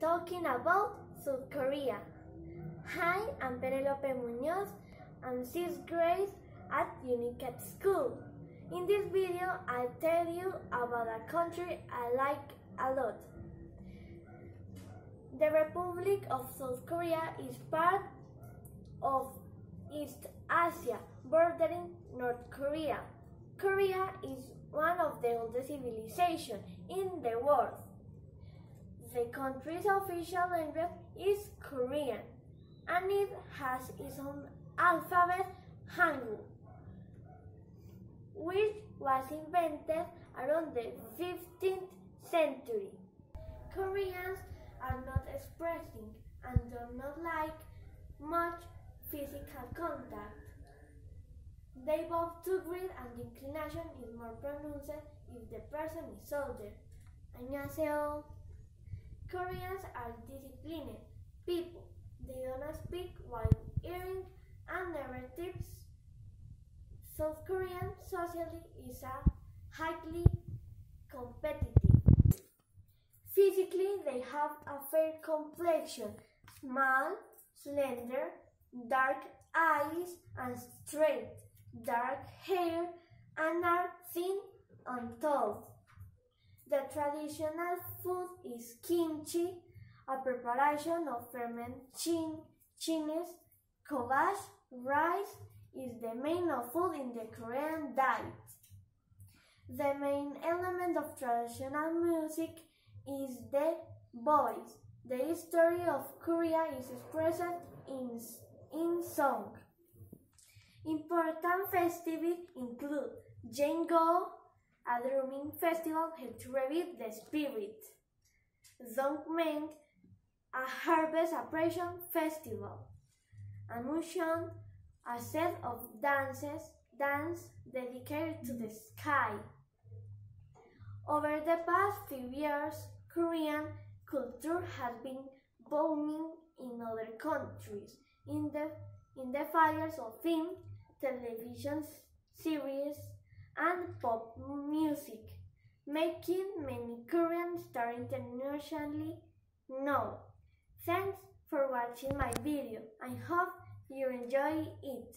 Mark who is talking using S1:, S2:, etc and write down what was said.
S1: talking about South Korea. Hi, I'm Penelope Munoz. I'm 6th grade at Unicab School. In this video, I'll tell you about a country I like a lot. The Republic of South Korea is part of East Asia, bordering North Korea. Korea is one of the oldest civilizations in the world. The country's official language is Korean, and it has its own alphabet, Hangul, which was invented around the 15th century. Koreans are not expressing and do not like much physical contact. They both to greet and the inclination is more pronounced if the person is older. 안녕하세요. Koreans are disciplined people. They don't speak while eating and never tips. South Korean society is a highly competitive. Physically, they have a fair complexion, small, slender, dark eyes, and straight, dark hair, and are thin and tall. The traditional food is kimchi, a preparation of fermented chin, chines, kovash, rice is the main of food in the Korean diet. The main element of traditional music is the voice. The history of Korea is expressed in, in song. Important festivals include Jango, a drumming festival held to revive the spirit. Dongmaeng, a harvest appreciation festival. Anushon, a set of dances, dance dedicated to the sky. Over the past few years, Korean culture has been booming in other countries in the in the fields of film, television series, and pop music, making many Korean stars internationally known. Thanks for watching my video. I hope you enjoy it.